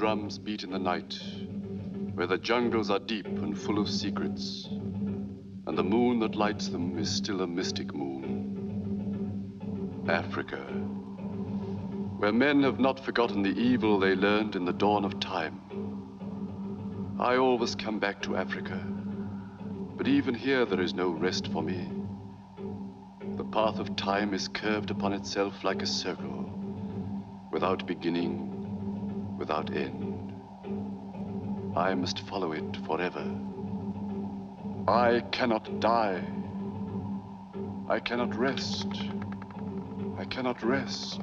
drums beat in the night, where the jungles are deep and full of secrets, and the moon that lights them is still a mystic moon. Africa, where men have not forgotten the evil they learned in the dawn of time. I always come back to Africa, but even here there is no rest for me. The path of time is curved upon itself like a circle, without beginning, without end. I must follow it forever. I cannot die. I cannot rest. I cannot rest.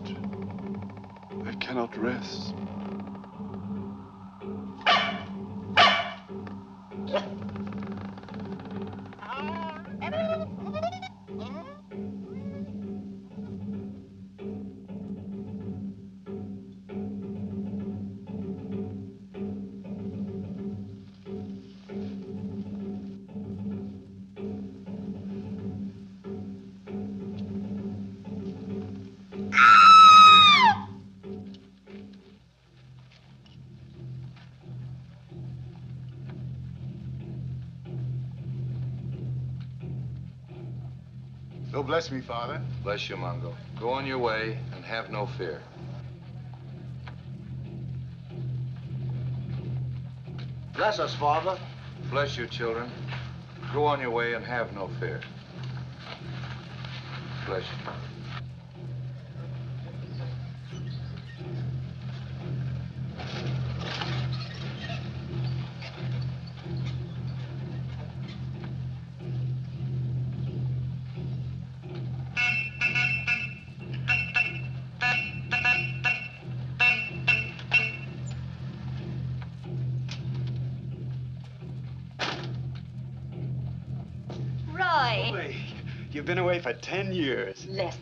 I cannot rest. Bless me, Father. Bless you, Mungo. Go on your way and have no fear. Bless us, Father. Bless you, children. Go on your way and have no fear. Bless you.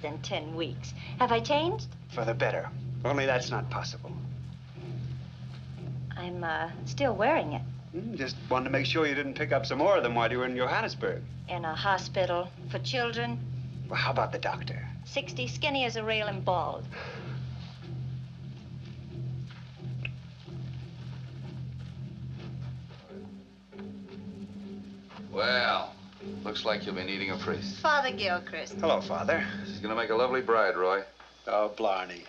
Than ten weeks. Have I changed? For the better. Only that's not possible. I'm uh, still wearing it Hmm, Just wanted to make sure you didn't pick up some more of them while you were in Johannesburg. in a hospital for children. Well, how about the doctor? 60, skinny as a rail and bald. Looks like you'll be needing a priest. Father Gilchrist. Hello, Father. She's gonna make a lovely bride, Roy. Oh, Blarney.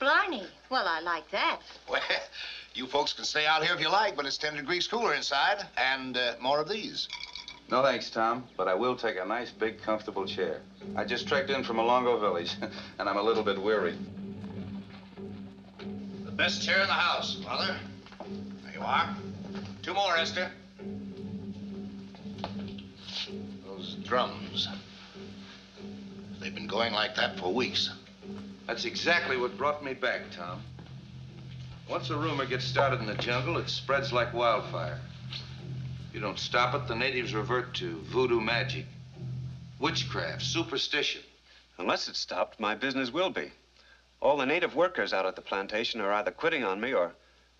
Blarney. Well, I like that. Well, you folks can stay out here if you like, but it's 10 degrees cooler inside, and uh, more of these. No thanks, Tom, but I will take a nice, big, comfortable chair. I just trekked in from Alongo Village, and I'm a little bit weary. The best chair in the house, Father. There you are. Two more, Esther. Drums. They've been going like that for weeks. That's exactly what brought me back, Tom. Once a rumor gets started in the jungle, it spreads like wildfire. If you don't stop it, the natives revert to voodoo magic, witchcraft, superstition. Unless it's stopped, my business will be. All the native workers out at the plantation are either quitting on me or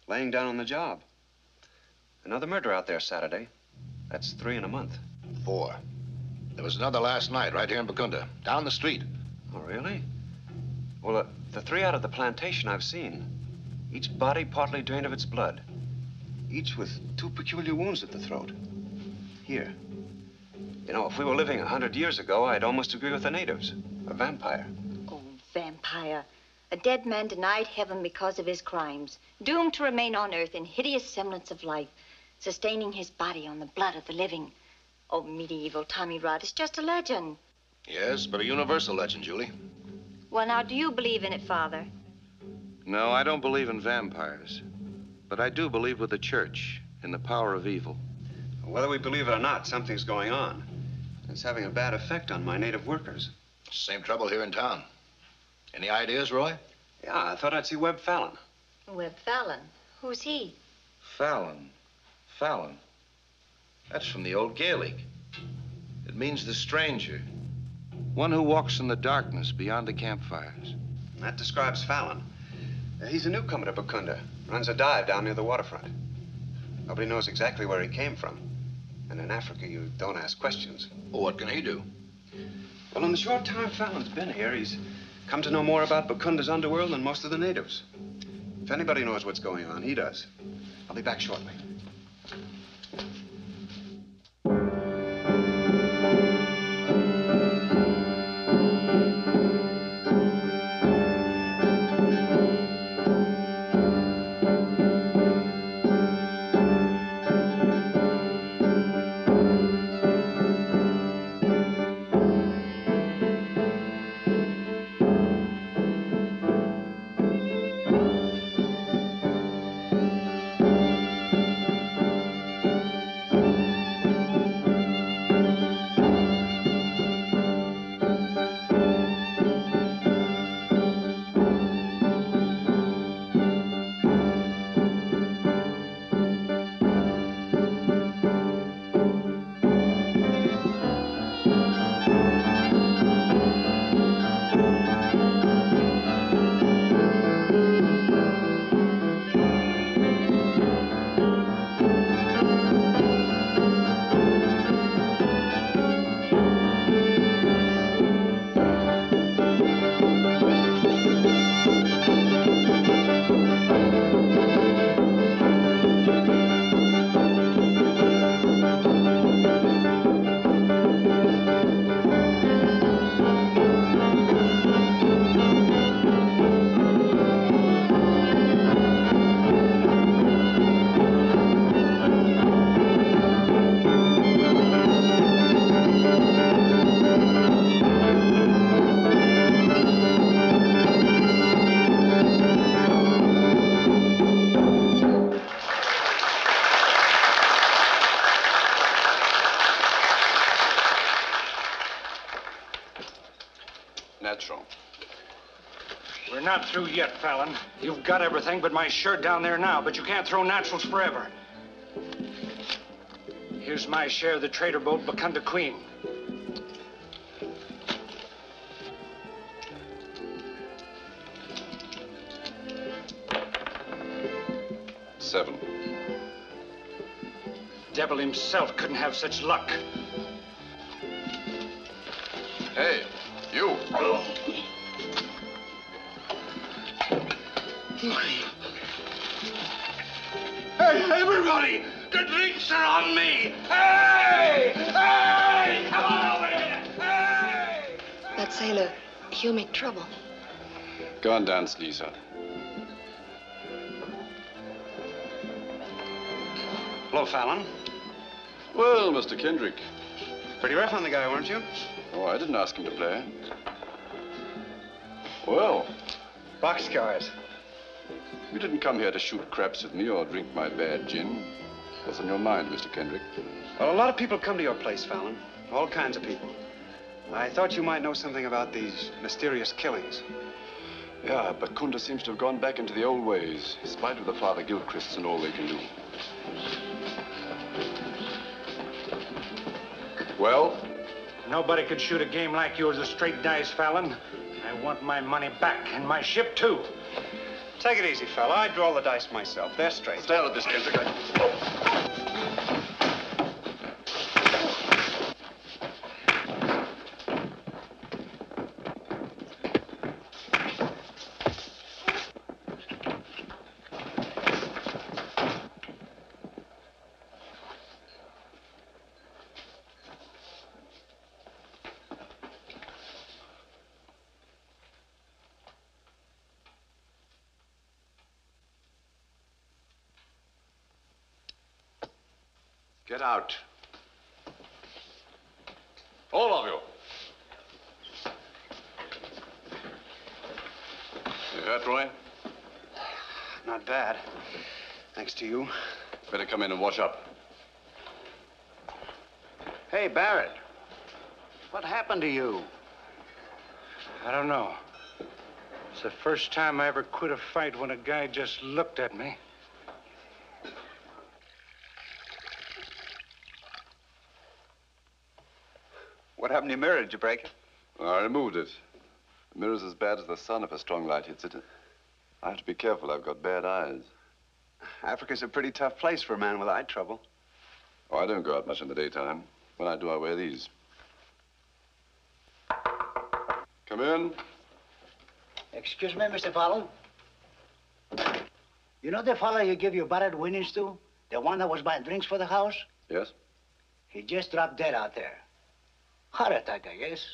laying down on the job. Another murder out there Saturday. That's three in a month. Four. There was another last night right here in Bakunda, down the street. Oh, really? Well, uh, the three out of the plantation I've seen. Each body partly drained of its blood. Each with two peculiar wounds at the throat. Here. You know, if we were living a hundred years ago, I'd almost agree with the natives. A vampire. Oh, vampire. A dead man denied heaven because of his crimes, doomed to remain on earth in hideous semblance of life, sustaining his body on the blood of the living. Oh, medieval Tommy Rod is just a legend. Yes, but a universal legend, Julie. Well, now, do you believe in it, Father? No, I don't believe in vampires. But I do believe with the church in the power of evil. Whether we believe it or not, something's going on. It's having a bad effect on my native workers. Same trouble here in town. Any ideas, Roy? Yeah, I thought I'd see Webb Fallon. Webb Fallon. Who's he? Fallon. Fallon. That's from the old Gaelic. It means the stranger. One who walks in the darkness beyond the campfires. And that describes Fallon. Uh, he's a newcomer to Bakunda. Runs a dive down near the waterfront. Nobody knows exactly where he came from. And in Africa, you don't ask questions. Well, what can he do? Well, in the short time Fallon's been here, he's come to know more about Bakunda's underworld than most of the natives. If anybody knows what's going on, he does. I'll be back shortly. Fallon. You've got everything but my shirt down there now, but you can't throw naturals forever. Here's my share of the trader boat Bakunda Queen. Seven. Devil himself couldn't have such luck. The are on me! Hey! Hey! Come on over here! Hey! That sailor, he'll make trouble. Go and dance, Lisa. Hello, Fallon. Well, Mr. Kendrick. Pretty rough on the guy, weren't you? Oh, I didn't ask him to play. Well, Boxcars. you didn't come here to shoot craps with me or drink my bad gin. What's on your mind, Mr. Kendrick? Well, a lot of people come to your place, Fallon. All kinds of people. I thought you might know something about these mysterious killings. Yeah, Bakunda seems to have gone back into the old ways, in spite of the Father Gilchrists and all they can do. Well, Nobody could shoot a game like yours with straight dice, Fallon. I want my money back and my ship, too. Take it easy, fella. I draw the dice myself. They're straight. stand at this, Kendrick. I... Get out. All of you. You hurt, Roy? Not bad. Thanks to you. Better come in and wash up. Hey, Barrett. What happened to you? I don't know. It's the first time I ever quit a fight when a guy just looked at me. What happened to your mirror? Did you break it? I removed it. The mirror's as bad as the sun if a strong light hits it. I have to be careful. I've got bad eyes. Africa's a pretty tough place for a man with eye trouble. Oh, I don't go out much in the daytime. When I do, I wear these. Come in. Excuse me, Mr. Fallon. You know the fellow you give your borrowed winnings to? The one that was buying drinks for the house? Yes? He just dropped dead out there. Heart attack, I guess.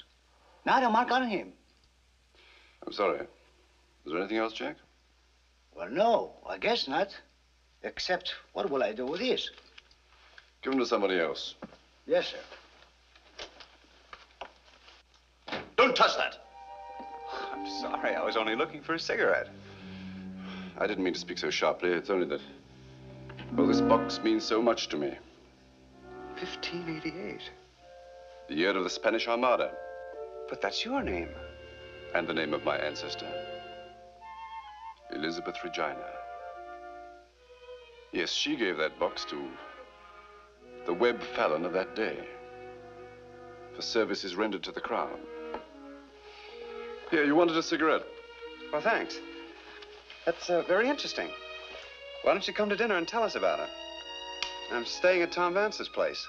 Not a mark on him. I'm sorry. Is there anything else, Jack? Well, no, I guess not. Except, what will I do with this? Give him to somebody else. Yes, sir. Don't touch that! I'm sorry. I was only looking for a cigarette. I didn't mean to speak so sharply. It's only that. Well, this box means so much to me. 1588. The year of the Spanish Armada. But that's your name. And the name of my ancestor Elizabeth Regina. Yes, she gave that box to the Webb Fallon of that day for services rendered to the Crown. Here, you wanted a cigarette. Well, thanks. That's uh, very interesting. Why don't you come to dinner and tell us about it? I'm staying at Tom Vance's place.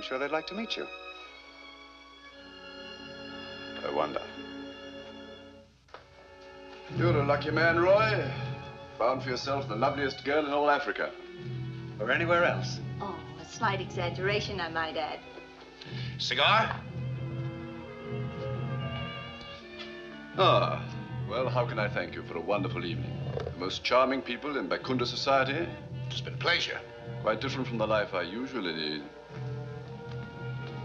I'm sure they'd like to meet you. I wonder. You're a lucky man, Roy. Found for yourself the loveliest girl in all Africa. Or anywhere else. Oh, a slight exaggeration, I might add. Cigar? Ah, well, how can I thank you for a wonderful evening? The most charming people in Bakunda society. It's been a pleasure. Quite different from the life I usually lead.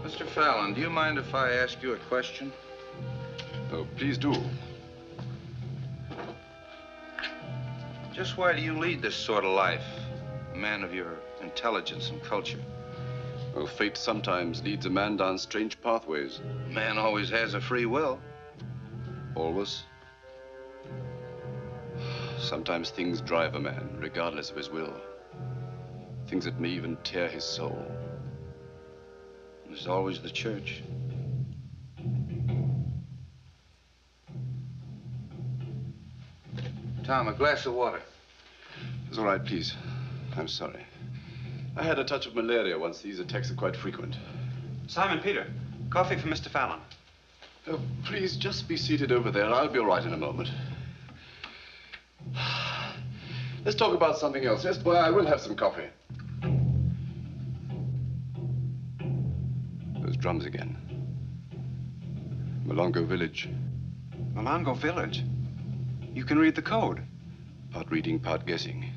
Mr. Fallon, do you mind if I ask you a question? Oh, please do. Just why do you lead this sort of life? A man of your intelligence and culture. Well, fate sometimes leads a man down strange pathways. A man always has a free will. Always. Sometimes things drive a man, regardless of his will. Things that may even tear his soul. There's always the church. Tom, a glass of water. It's all right, please. I'm sorry. I had a touch of malaria once. These attacks are quite frequent. Simon Peter, coffee for Mr. Fallon. Oh, please, just be seated over there. I'll be all right in a moment. Let's talk about something else. Yes, boy, I will have some coffee. Drums again. Malongo Village. Malongo Village? You can read the code. Part reading, part guessing.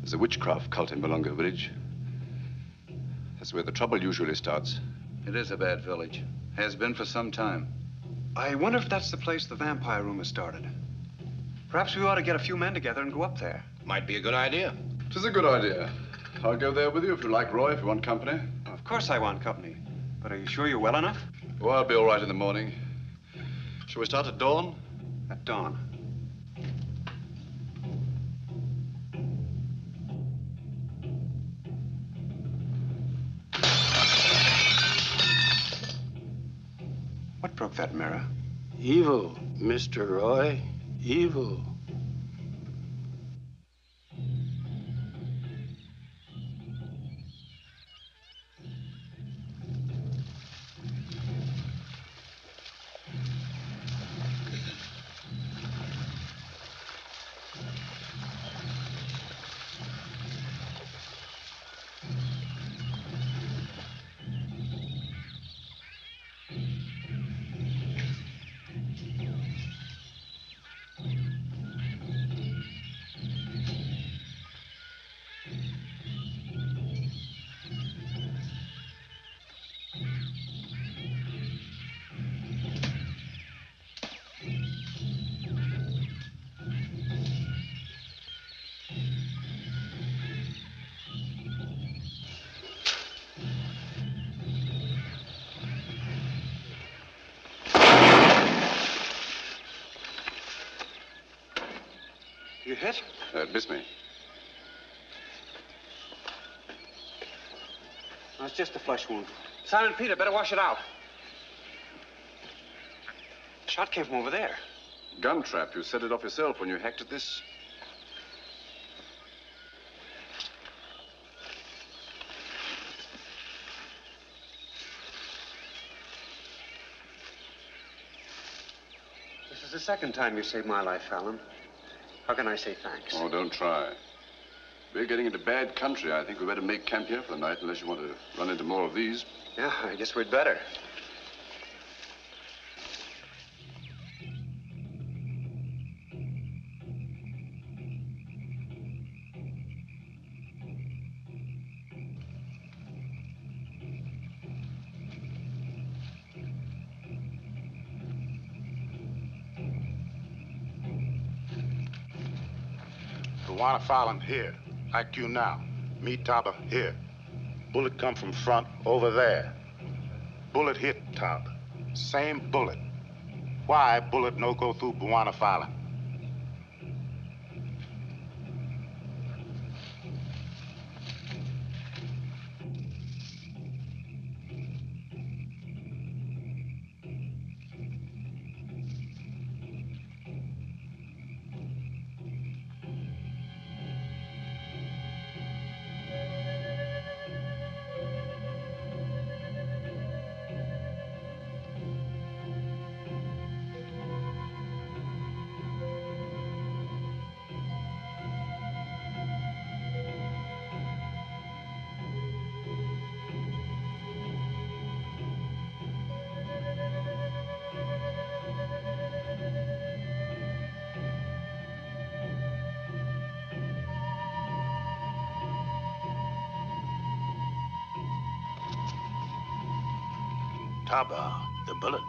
There's a witchcraft cult in Malongo Village. That's where the trouble usually starts. It is a bad village. Has been for some time. I wonder if that's the place the vampire rumor started. Perhaps we ought to get a few men together and go up there. Might be a good idea. It is a good idea. I'll go there with you if you like, Roy, if you want company. Of course I want company. But are you sure you're well enough? Oh, I'll be all right in the morning. Shall we start at dawn? At dawn. What broke that mirror? Evil, Mr. Roy. Evil. Hit? Uh, it missed me. No, it's just a flesh wound. Simon Peter, better wash it out. The shot came from over there. Gun trap. You set it off yourself when you hacked at this. This is the second time you saved my life, Fallon. How can I say thanks? Oh, don't try. We're getting into bad country. I think we better make camp here for the night unless you want to run into more of these. Yeah, I guess we'd better. Luana here, here. you now. Me, Taba here. Bullet come from front over there. Bullet hit Taba. Same bullet. Why bullet no go through Bwana Fallon?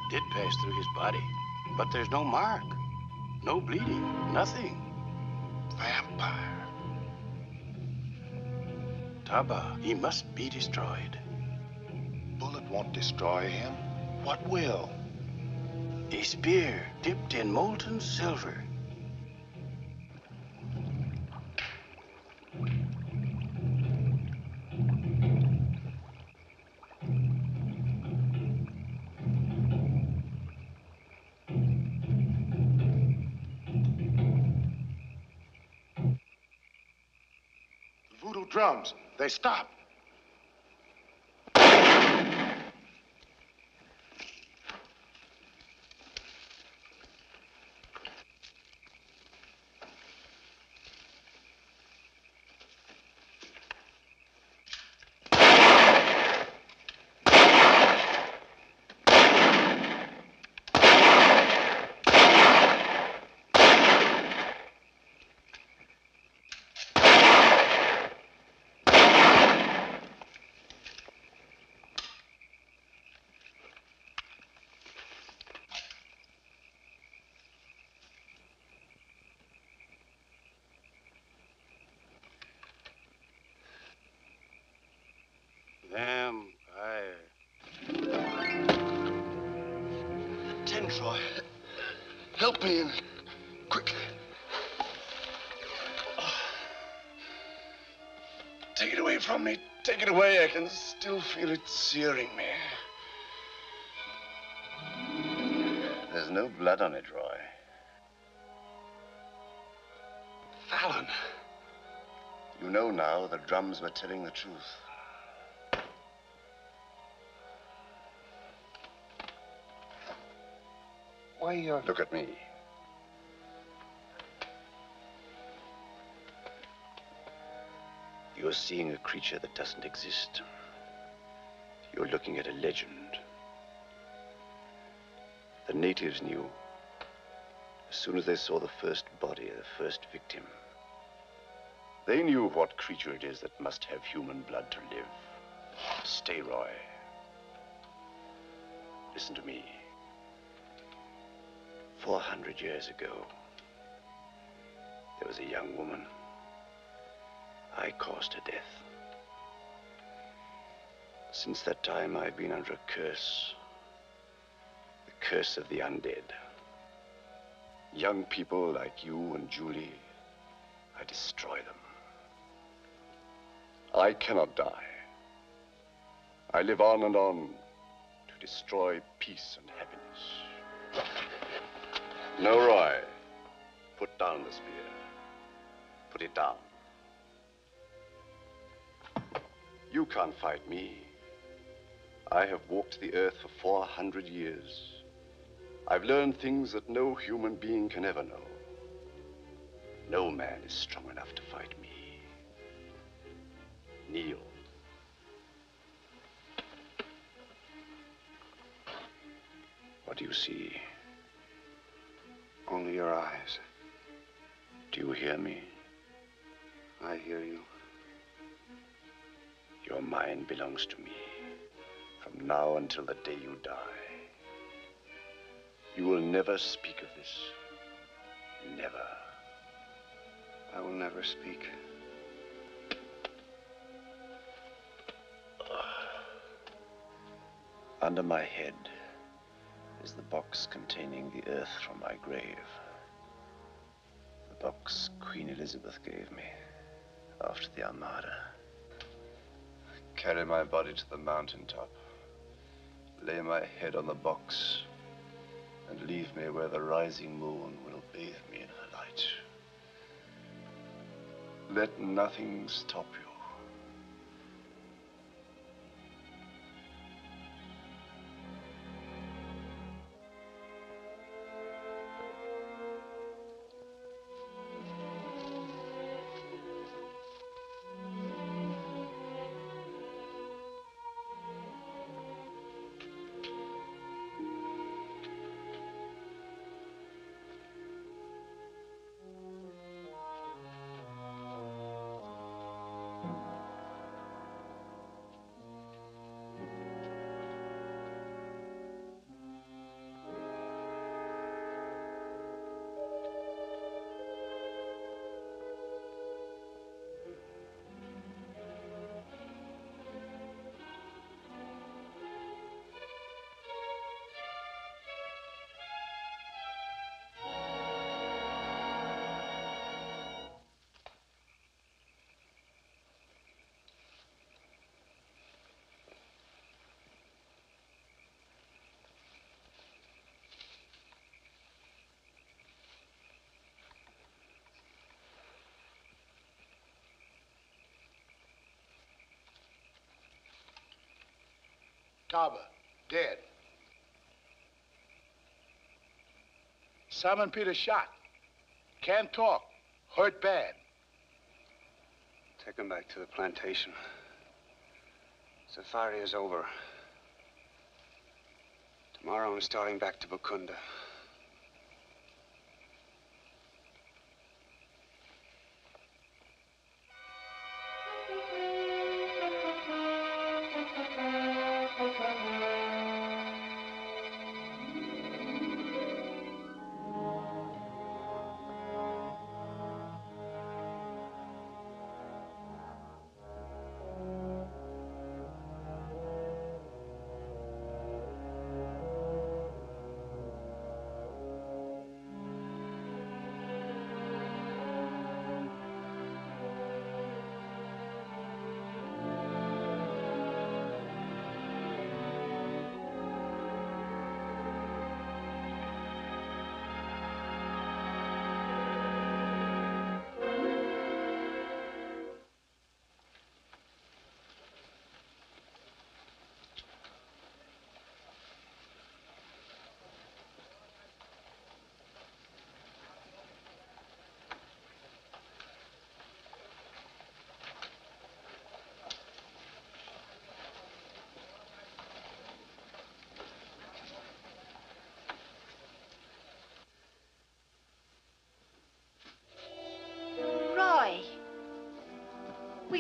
Did pass through his body, but there's no mark, no bleeding, nothing. Vampire. Taba, he must be destroyed. Bullet won't destroy him. What will? A spear dipped in molten silver. Drums, they stop. Vampire. Tentroy, help me in. Quickly. Take it away from me. Take it away. I can still feel it searing me. There's no blood on it, Roy. Fallon. You know now the drums were telling the truth. Why, you're... Look at me. You're seeing a creature that doesn't exist. You're looking at a legend. The natives knew. As soon as they saw the first body, the first victim, they knew what creature it is that must have human blood to live. Stay, Roy. Listen to me. Four hundred years ago, there was a young woman. I caused her death. Since that time, I've been under a curse. The curse of the undead. Young people like you and Julie I destroy them. I cannot die. I live on and on to destroy peace and happiness. No, Roy. Put down the spear. Put it down. You can't fight me. I have walked the earth for 400 years. I've learned things that no human being can ever know. No man is strong enough to fight me. Kneel. What do you see? Only your eyes. Do you hear me? I hear you. Your mind belongs to me. From now until the day you die. You will never speak of this. Never. I will never speak. Under my head is the box containing the earth from my grave. The box Queen Elizabeth gave me after the Armada. Carry my body to the mountaintop. Lay my head on the box and leave me where the rising moon will bathe me in her light. Let nothing stop you. Taba, dead. Simon Peter shot. Can't talk. Hurt bad. Take him back to the plantation. Safari is over. Tomorrow I'm starting back to Bakunda.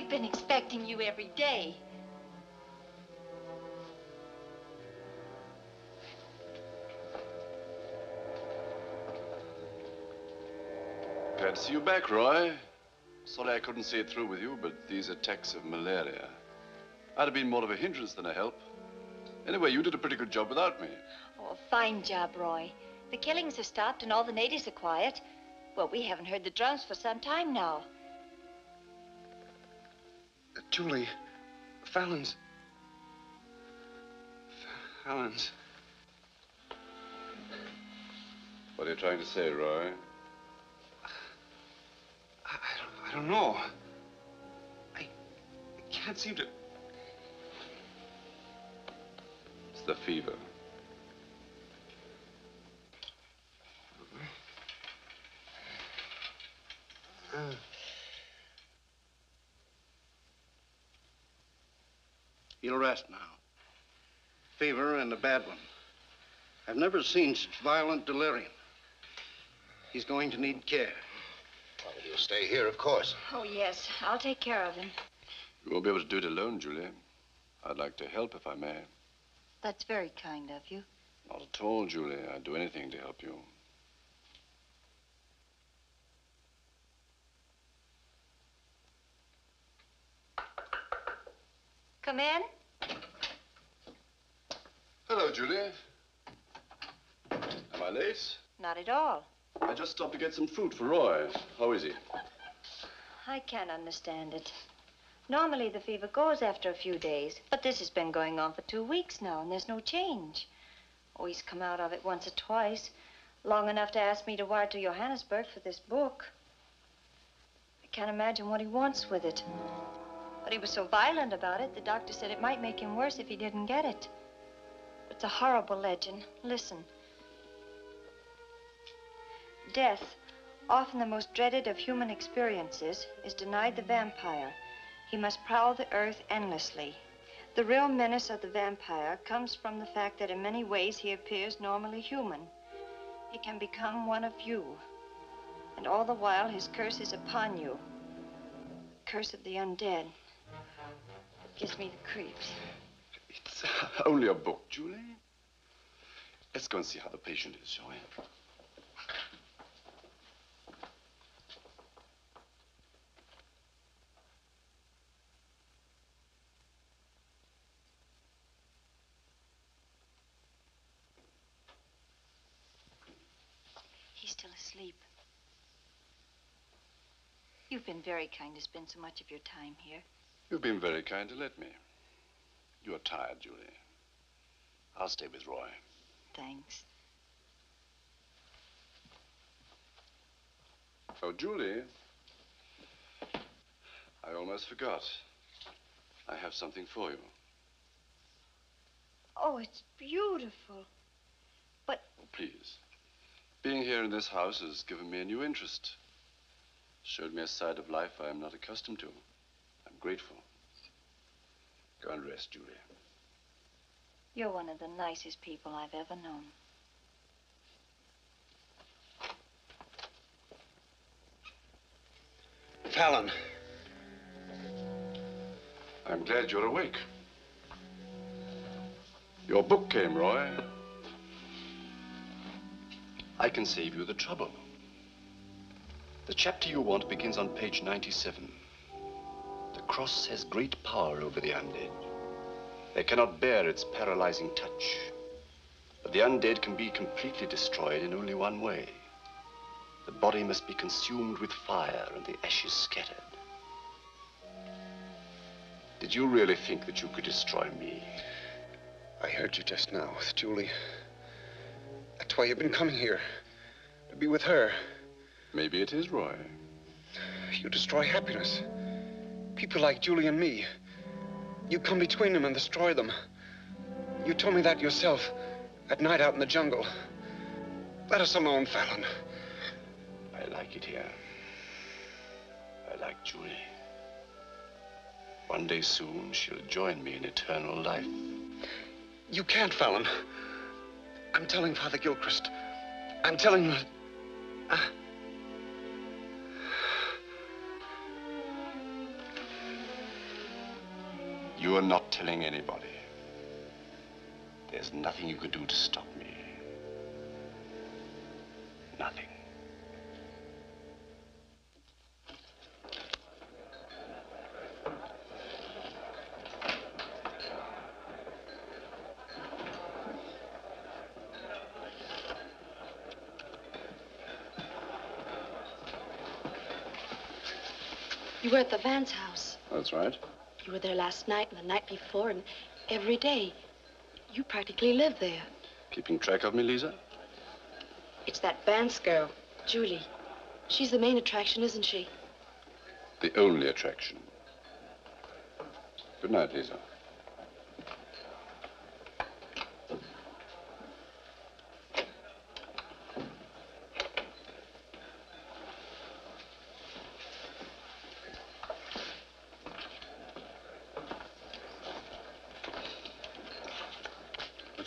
We've been expecting you every day. Glad to see you back, Roy. Sorry I couldn't see it through with you, but these attacks of malaria. I'd have been more of a hindrance than a help. Anyway, you did a pretty good job without me. Oh, fine job, Roy. The killings have stopped and all the natives are quiet. Well, we haven't heard the drums for some time now. Julie, Fallon's. Fallon's. What are you trying to say, Roy? I, I, don't, I don't know. I, I can't seem to. It's the fever. Uh, He'll rest now. Fever and a bad one. I've never seen such violent delirium. He's going to need care. Well, he'll stay here, of course. Oh, yes. I'll take care of him. You won't be able to do it alone, Julie. I'd like to help if I may. That's very kind of you. Not at all, Julie. I'd do anything to help you. Come in. Hello, Julie. Am I late? Not at all. I just stopped to get some food for Roy. How is he? I can't understand it. Normally, the fever goes after a few days, but this has been going on for two weeks now, and there's no change. Oh, he's come out of it once or twice, long enough to ask me to wire to Johannesburg for this book. I can't imagine what he wants with it. But he was so violent about it, the doctor said it might make him worse if he didn't get it. It's a horrible legend. Listen. Death, often the most dreaded of human experiences, is denied the vampire. He must prowl the earth endlessly. The real menace of the vampire comes from the fact that in many ways he appears normally human. He can become one of you. And all the while his curse is upon you. Curse of the undead. It gives me the creeps. It's uh, only a book, Julie. Let's go and see how the patient is, shall we? He's still asleep. You've been very kind to spend so much of your time here. You've been very kind to let me. You're tired, Julie. I'll stay with Roy. Thanks. Oh, Julie. I almost forgot. I have something for you. Oh, it's beautiful. But Oh, Please. Being here in this house has given me a new interest. Showed me a side of life I am not accustomed to. I'm grateful. Go and rest, Julia. you're one of the nicest people I've ever known. Fallon. I'm glad you're awake. Your book came, Roy. I can save you the trouble. The chapter you want begins on page 97. The cross has great power over the undead. They cannot bear its paralyzing touch. But the undead can be completely destroyed in only one way. The body must be consumed with fire and the ashes scattered. Did you really think that you could destroy me? I heard you just now with Julie. That's why you've been coming here. To be with her. Maybe it is, Roy. You destroy happiness. People like Julie and me. You come between them and destroy them. You told me that yourself at night out in the jungle. Let us alone, Fallon. I like it here. I like Julie. One day soon, she'll join me in eternal life. You can't, Fallon. I'm telling Father Gilchrist. I'm telling him. Uh, You are not telling anybody. There's nothing you could do to stop me. Nothing. You were at the Vance house. That's right. You were there last night and the night before and every day. You practically live there. Keeping track of me, Lisa? It's that Vance girl, Julie. She's the main attraction, isn't she? The only attraction. Good night, Lisa.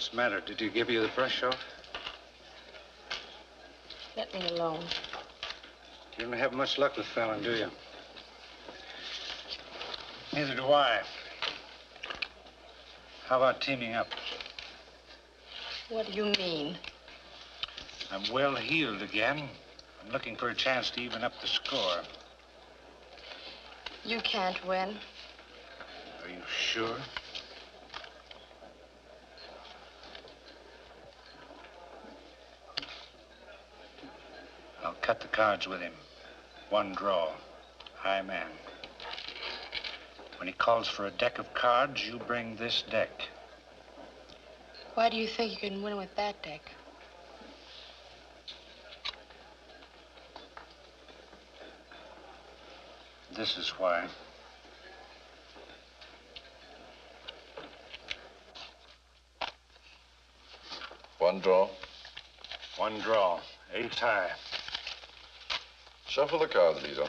What's the matter? Did he give you the brush off? Let me alone. You don't have much luck with Fallon, do you? Neither do I. How about teaming up? What do you mean? I'm well heeled again. I'm looking for a chance to even up the score. You can't win. Are you sure? Cut the cards with him. One draw. High man. When he calls for a deck of cards, you bring this deck. Why do you think you can win with that deck? This is why. One draw. One draw. Ace high. Shuffle the cards, Lisa.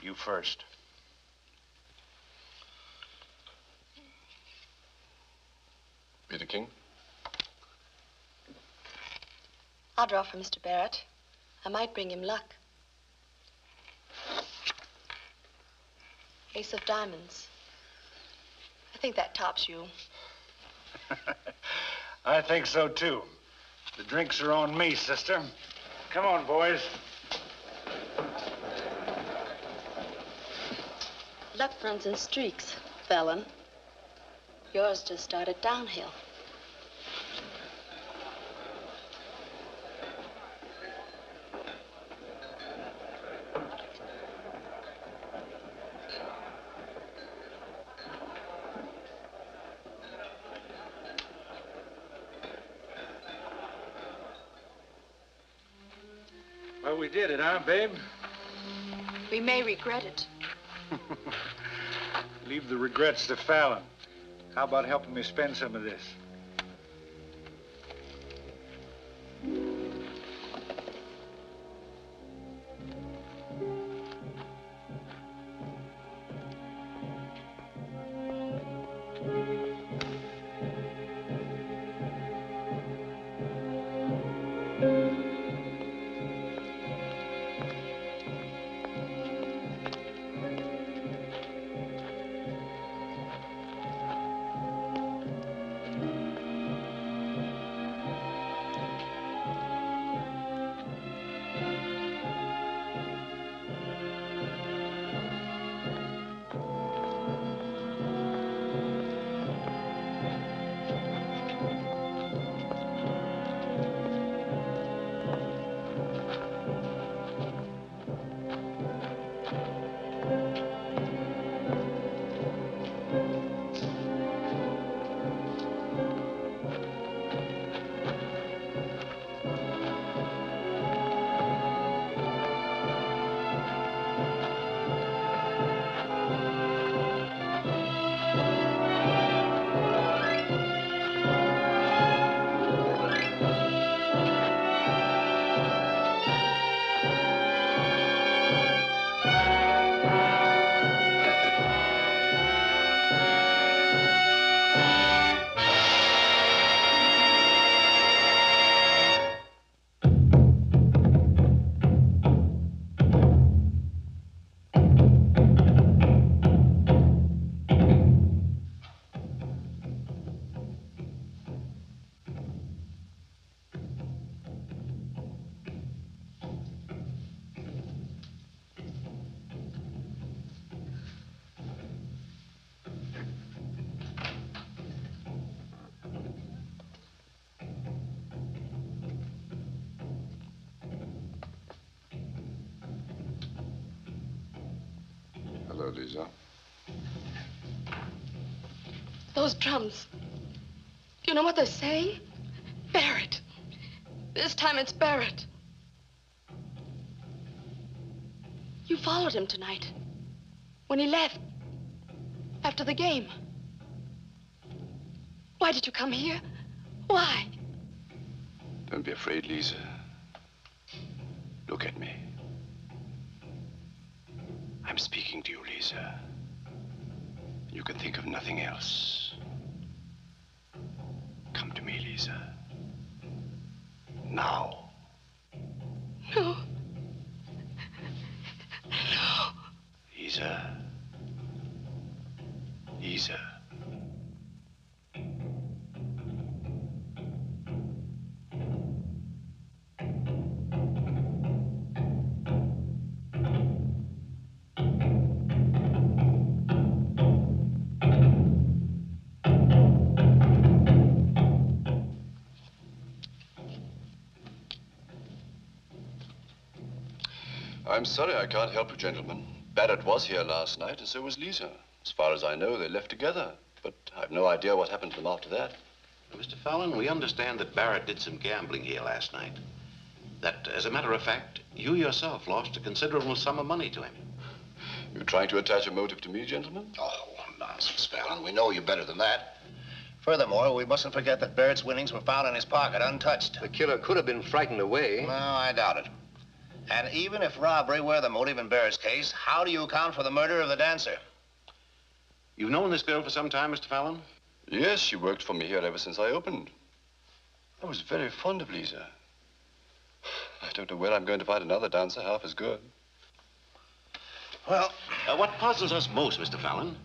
You first. Be the king. I'll draw for Mr. Barrett. I might bring him luck. Ace of diamonds. I think that tops you. I think so, too. The drinks are on me, sister. Come on, boys. Luck runs in streaks, Fallon. Yours just started downhill. Well, we did it, huh, babe? We may regret it. Leave the regrets to Fallon. How about helping me spend some of this? Drums. You know what they're saying? Barrett. This time it's Barrett. You followed him tonight. When he left. After the game. Why did you come here? Why? Don't be afraid, Lisa. Look at me. I'm speaking to you, Lisa. You can think of nothing else. I'm sorry I can't help you, gentlemen. Barrett was here last night, and so was Lisa. As far as I know, they left together. But I've no idea what happened to them after that. Mr. Fallon, we understand that Barrett did some gambling here last night. That, as a matter of fact, you yourself lost a considerable sum of money to him. You're trying to attach a motive to me, gentlemen? Oh, nonsense, Fallon. We know you better than that. Furthermore, we mustn't forget that Barrett's winnings were found in his pocket, untouched. The killer could have been frightened away. No, I doubt it. And even if robbery were the motive in Barrett's case, how do you account for the murder of the dancer? You've known this girl for some time, Mr. Fallon? Yes, she worked for me here ever since I opened. I was very fond of Lisa. I don't know where I'm going to find another dancer half as good. Well, uh, what puzzles us most, Mr. Fallon,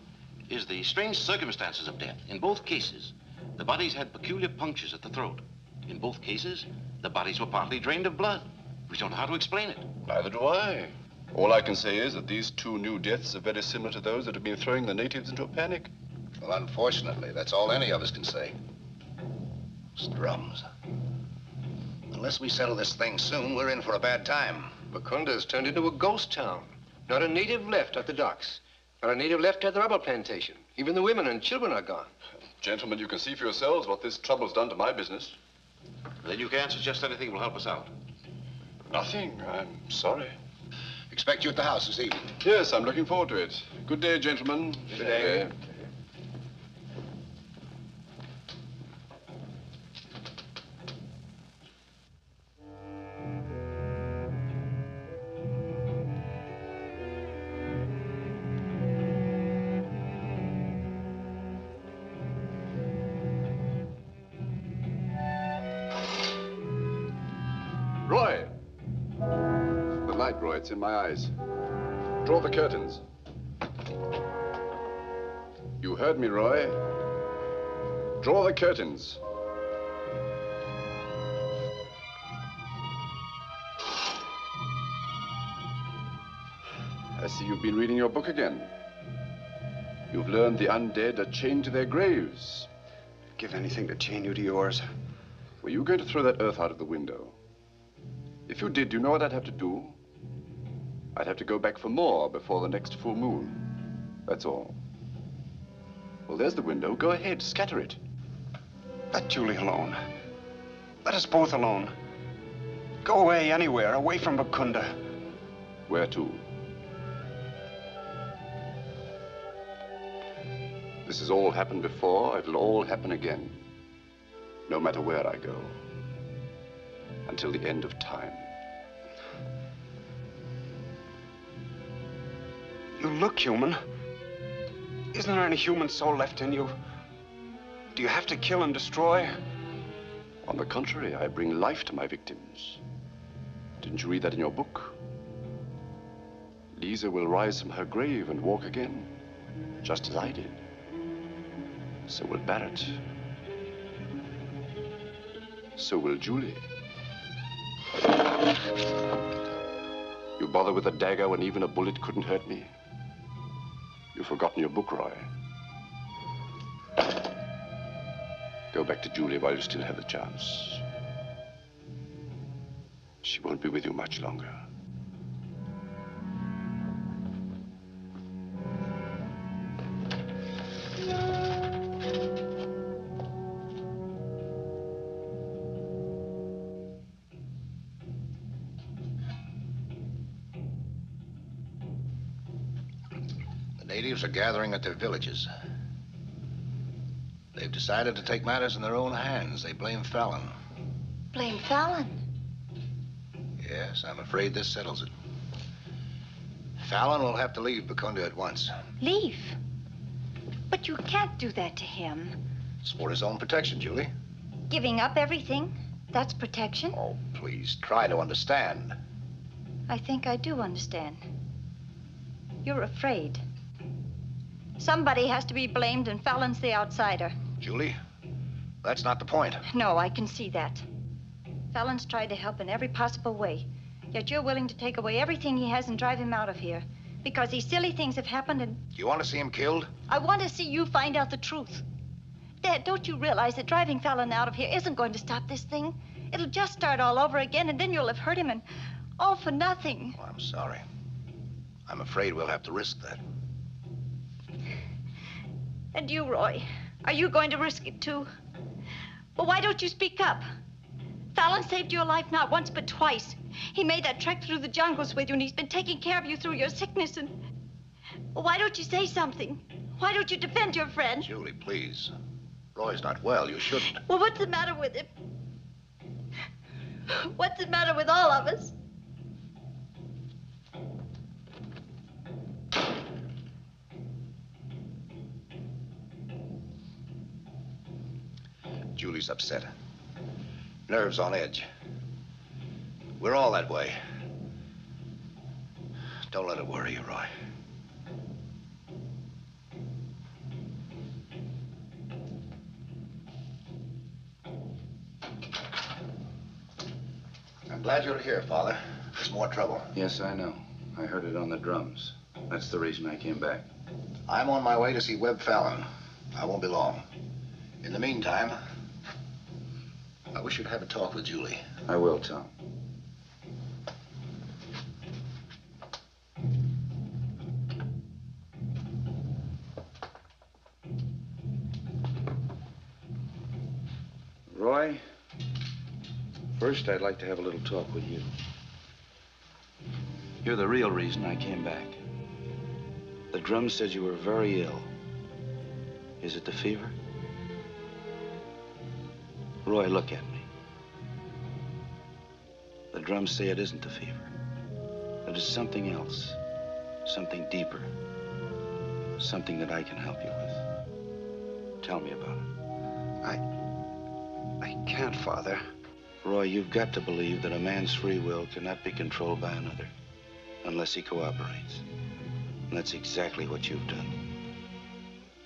is the strange circumstances of death. In both cases, the bodies had peculiar punctures at the throat. In both cases, the bodies were partly drained of blood. We don't know how to explain it. Neither do I. All I can say is that these two new deaths are very similar to those that have been throwing the natives into a panic. Well, unfortunately, that's all any of us can say. It's drums. Unless we settle this thing soon, we're in for a bad time. Bakunda's turned into a ghost town. Not a native left at the docks. Not a native left at the rubber plantation. Even the women and children are gone. Gentlemen, you can see for yourselves what this trouble's done to my business. Then you can't suggest anything will help us out. Nothing. I'm sorry. Expect you at the house this evening. Yes, I'm looking forward to it. Good day, gentlemen. Good day. Roy! It's in my eyes. Draw the curtains. You heard me, Roy. Draw the curtains. I see you've been reading your book again. You've learned the undead are chained to their graves. Give anything to chain you to yours. Were you going to throw that earth out of the window? If you did, do you know what I'd have to do? I'd have to go back for more before the next full moon. That's all. Well, there's the window. Go ahead, scatter it. Let Julie alone. Let us both alone. Go away anywhere, away from Bakunda. Where to? This has all happened before. It'll all happen again. No matter where I go. Until the end of time. You look human. Isn't there any human soul left in you? Do you have to kill and destroy? On the contrary, I bring life to my victims. Didn't you read that in your book? Lisa will rise from her grave and walk again, just as I did. So will Barrett. So will Julie. You bother with a dagger when even a bullet couldn't hurt me. You've forgotten your book, Roy. Go back to Julie while you still have the chance. She won't be with you much longer. Natives are gathering at their villages. They've decided to take matters in their own hands. They blame Fallon. Blame Fallon. Yes, I'm afraid this settles it. Fallon will have to leave Bakunda at once. Leave. But you can't do that to him. It's for his own protection, Julie. Giving up everything, that's protection. Oh, please, try to understand. I think I do understand. You're afraid. Somebody has to be blamed, and Fallon's the outsider. Julie, that's not the point. No, I can see that. Fallon's tried to help in every possible way. Yet you're willing to take away everything he has and drive him out of here. Because these silly things have happened and Do you want to see him killed? I want to see you find out the truth. Dad, don't you realize that driving Fallon out of here isn't going to stop this thing? It'll just start all over again, and then you'll have hurt him, and all for nothing. Oh, I'm sorry. I'm afraid we'll have to risk that. And you, Roy, are you going to risk it too? Well, why don't you speak up? Fallon saved your life not once but twice. He made that trek through the jungles with you, and he's been taking care of you through your sickness. And well, why don't you say something? Why don't you defend your friend? Julie, please. Roy's not well. You shouldn't. Well, what's the matter with him? What's the matter with all of us? Julie's upset. Nerves on edge. We're all that way. Don't let it worry you, Roy. I'm glad you're here, Father. There's more trouble. Yes, I know. I heard it on the drums. That's the reason I came back. I'm on my way to see Webb Fallon. I won't be long. In the meantime, I wish you'd have a talk with Julie. I will, Tom. Roy, first I'd like to have a little talk with you. You're the real reason I came back. The drum said you were very ill. Is it the fever? Roy, look at me. The drums say it isn't the fever. That it's something else. Something deeper. Something that I can help you with. Tell me about it. I... I can't, Father. Roy, you've got to believe that a man's free will cannot be controlled by another unless he cooperates. And that's exactly what you've done.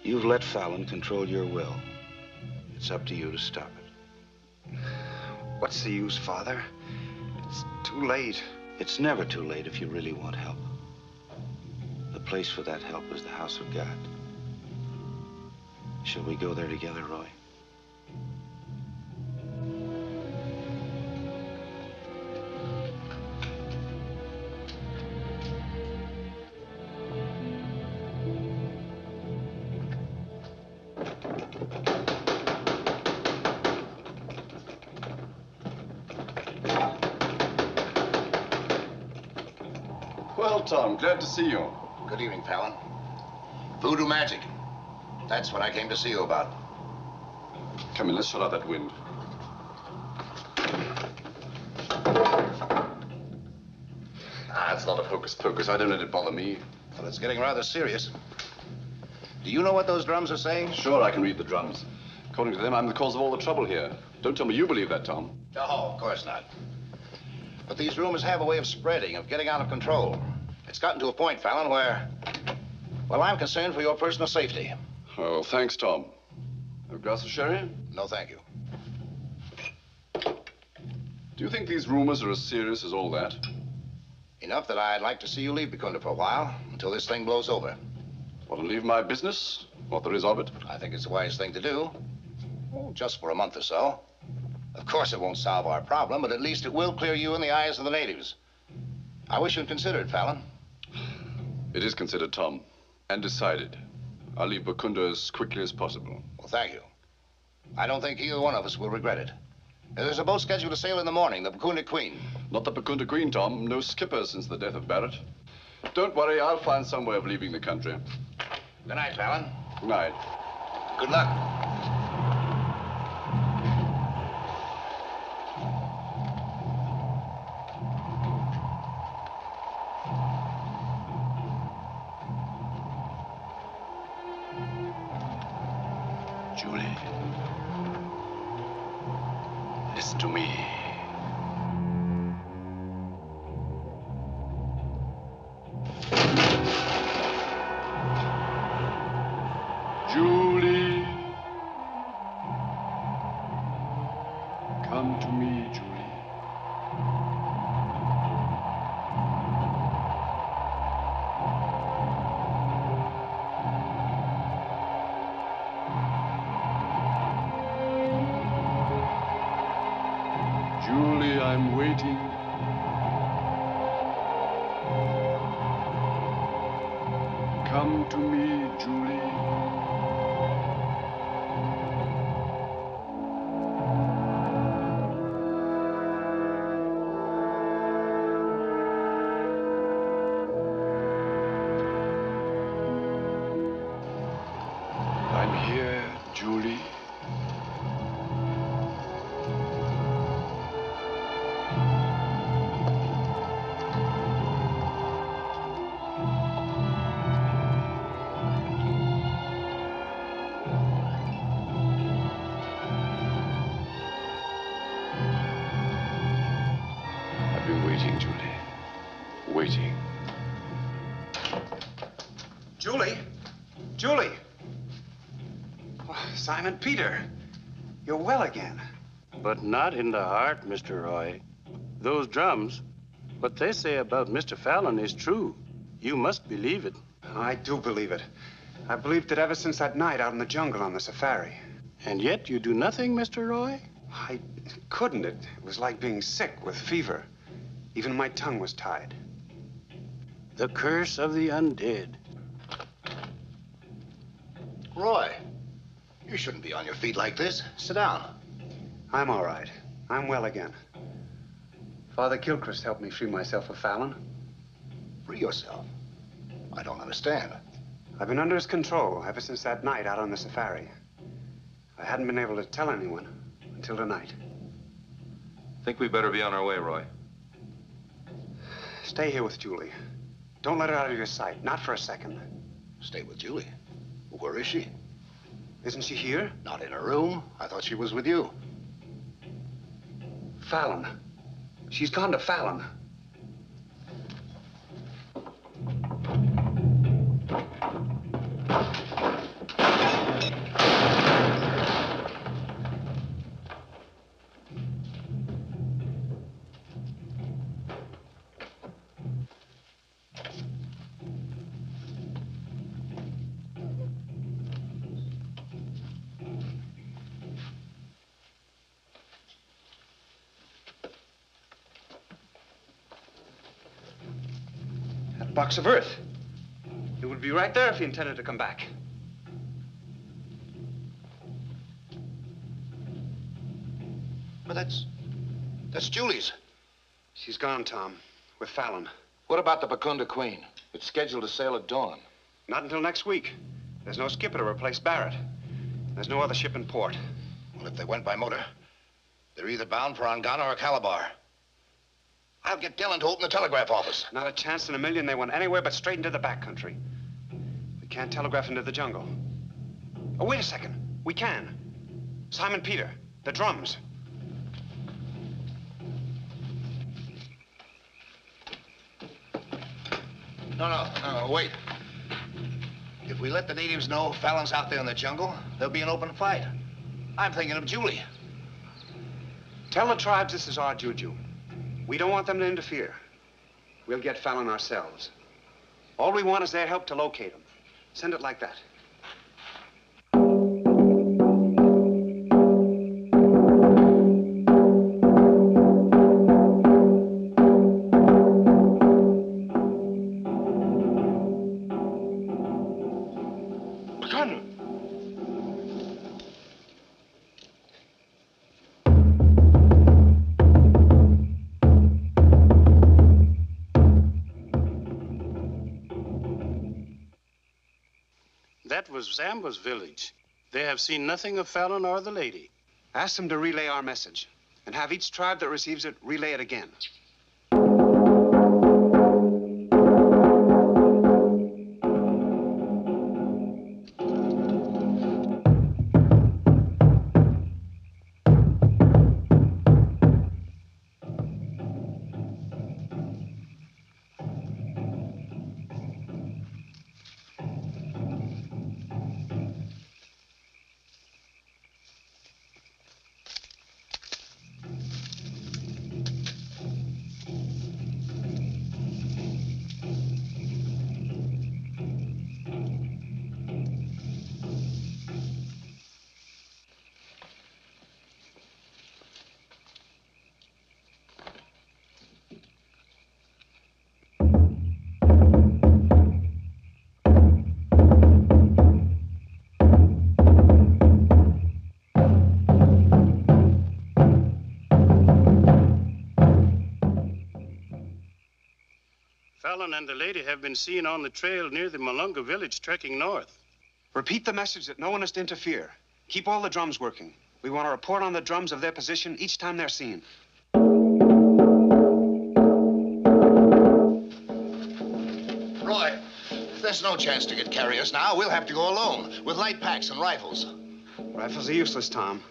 You've let Fallon control your will. It's up to you to stop it. What's the use, Father? Too late. It's never too late if you really want help. The place for that help is the house of God. Shall we go there together, Roy? Well, Tom, glad to see you. Good evening, Fallon. Voodoo magic. That's what I came to see you about. Come in, let's shut out that wind. Ah, it's not a hocus pocus. I don't let it bother me. Well, it's getting rather serious. Do you know what those drums are saying? Sure, I can read the drums. According to them, I'm the cause of all the trouble here. Don't tell me you believe that, Tom. No, of course not. But these rumors have a way of spreading, of getting out of control. It's gotten to a point, Fallon, where, well, I'm concerned for your personal safety. Oh, thanks, Tom. A glass of sherry? No, thank you. Do you think these rumors are as serious as all that? Enough that I'd like to see you leave Bakunda for a while, until this thing blows over. Want to leave my business? What there is of it? I think it's the wise thing to do. Oh, just for a month or so. Of course, it won't solve our problem, but at least it will clear you in the eyes of the natives. I wish you'd consider it, Fallon. It is considered, Tom, and decided. I'll leave Bakunda as quickly as possible. Well, thank you. I don't think either one of us will regret it. There's a boat scheduled to sail in the morning, the Bakunda Queen. Not the Bakunda Queen, Tom. No skipper since the death of Barrett. Don't worry, I'll find some way of leaving the country. Good night, Fallon. Good night. Good luck. Julie. Listen to me. Simon Peter, you're well again. But not in the heart, Mr. Roy. Those drums, what they say about Mr. Fallon is true. You must believe it. I do believe it. I believed it ever since that night out in the jungle on the safari. And yet you do nothing, Mr. Roy? I couldn't. It was like being sick with fever. Even my tongue was tied. The curse of the undead. Roy, you shouldn't be on your feet like this. Sit down. I'm all right. I'm well again. Father Gilchrist helped me free myself of Fallon. Free yourself. I don't understand. I've been under his control ever since that night out on the safari. I hadn't been able to tell anyone until tonight. I think we better be on our way, Roy. Stay here with Julie. Don't let her out of your sight, not for a second. Stay with Julie. Where is she? Isn't she here? Not in her room. I thought she was with you. Fallon. She's gone to Fallon. Of earth. It would be right there if he intended to come back. But that's. that's Julie's. She's gone, Tom, with Fallon. What about the Bakunda Queen? It's scheduled to sail at dawn. Not until next week. There's no skipper to replace Barrett. There's no other ship in port. Well, if they went by motor, they're either bound for Angana or Calabar. I'll get Dillon to open the telegraph office. Not a chance in a million they went anywhere but straight into the backcountry. We can't telegraph into the jungle. Oh, wait a second. We can. Simon Peter, the drums. No, no, no, wait. If we let the natives know Fallon's out there in the jungle, there'll be an open fight. I'm thinking of Julie. Tell the tribes this is our juju. We don't want them to interfere. We'll get Fallon ourselves. All we want is their help to locate him. Send it like that. Was Zambo's village. They have seen nothing of Fallon or the lady. Ask them to relay our message, and have each tribe that receives it relay it again. Fallon and the lady have been seen on the trail near the Malunga village trekking north. Repeat the message that no one is to interfere. Keep all the drums working. We want to report on the drums of their position each time they're seen. Roy, there's no chance to get carriers now. We'll have to go alone with light packs and rifles. Rifles are useless, Tom.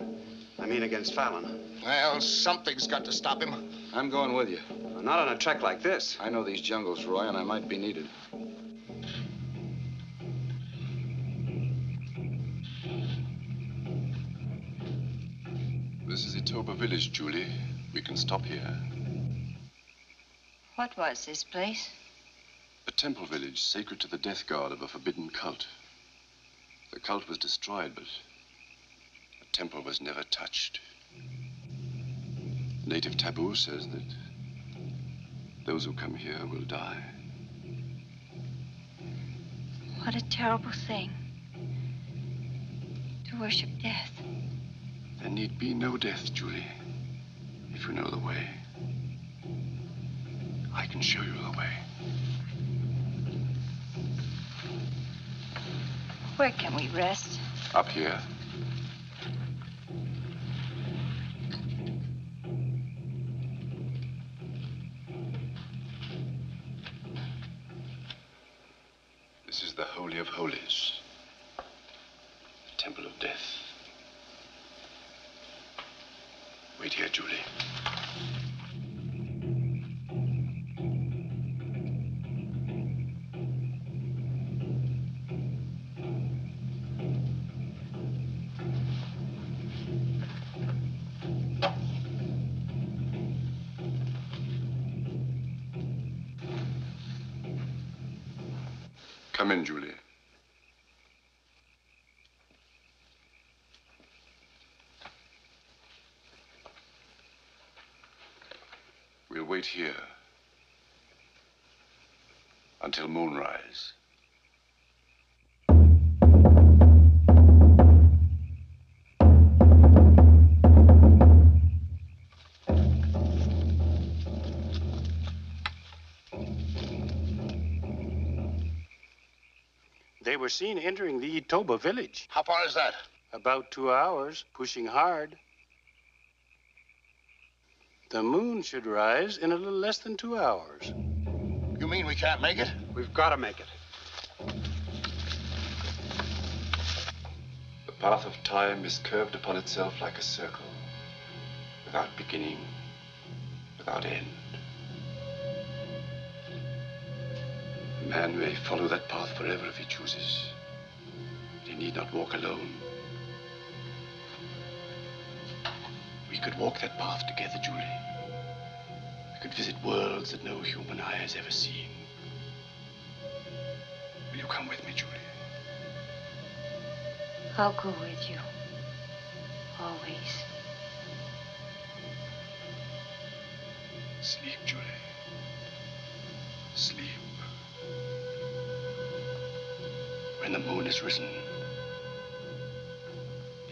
I mean against Fallon. Well, something's got to stop him. I'm going with you. Not on a trek like this. I know these jungles, Roy, and I might be needed. This is Itoba village, Julie. We can stop here. What was this place? A temple village sacred to the death god of a forbidden cult. The cult was destroyed, but the temple was never touched. Native taboo says that those who come here will die. What a terrible thing. To worship death. There need be no death, Julie, if you know the way. I can show you the way. Where can we rest? Up here. This is the Holy of Holies. The Temple of Death. Wait here, Julie. Come in, Julie. We'll wait here seen entering the Itoba village. How far is that? About two hours, pushing hard. The moon should rise in a little less than two hours. You mean we can't make it? We've got to make it. The path of time is curved upon itself like a circle, without beginning, without end. Man may follow that path forever if he chooses. But he need not walk alone. We could walk that path together, Julie. We could visit worlds that no human eye has ever seen. Will you come with me, Julie? I'll go with you. Always. Sleep, Julie. Sleep. When the moon is risen,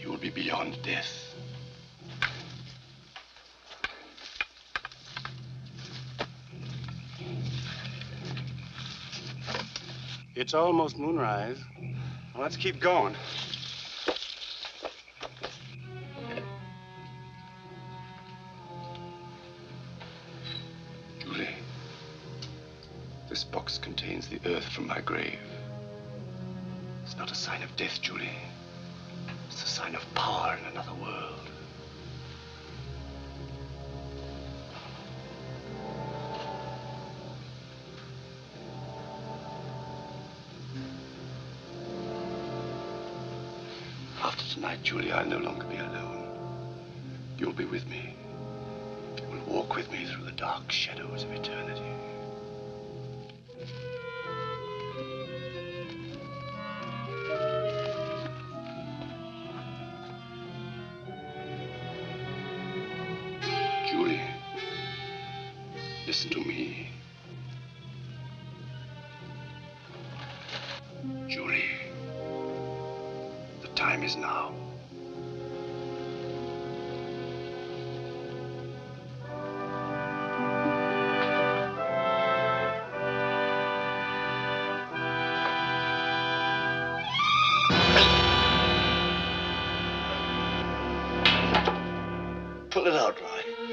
you will be beyond death. It's almost moonrise. Let's keep going. Death, Julie. It's a sign of power in another world. After tonight, Julie, I'll no longer be alone. You'll be with me. You will walk with me through the dark shadows of eternity. Out, Roy.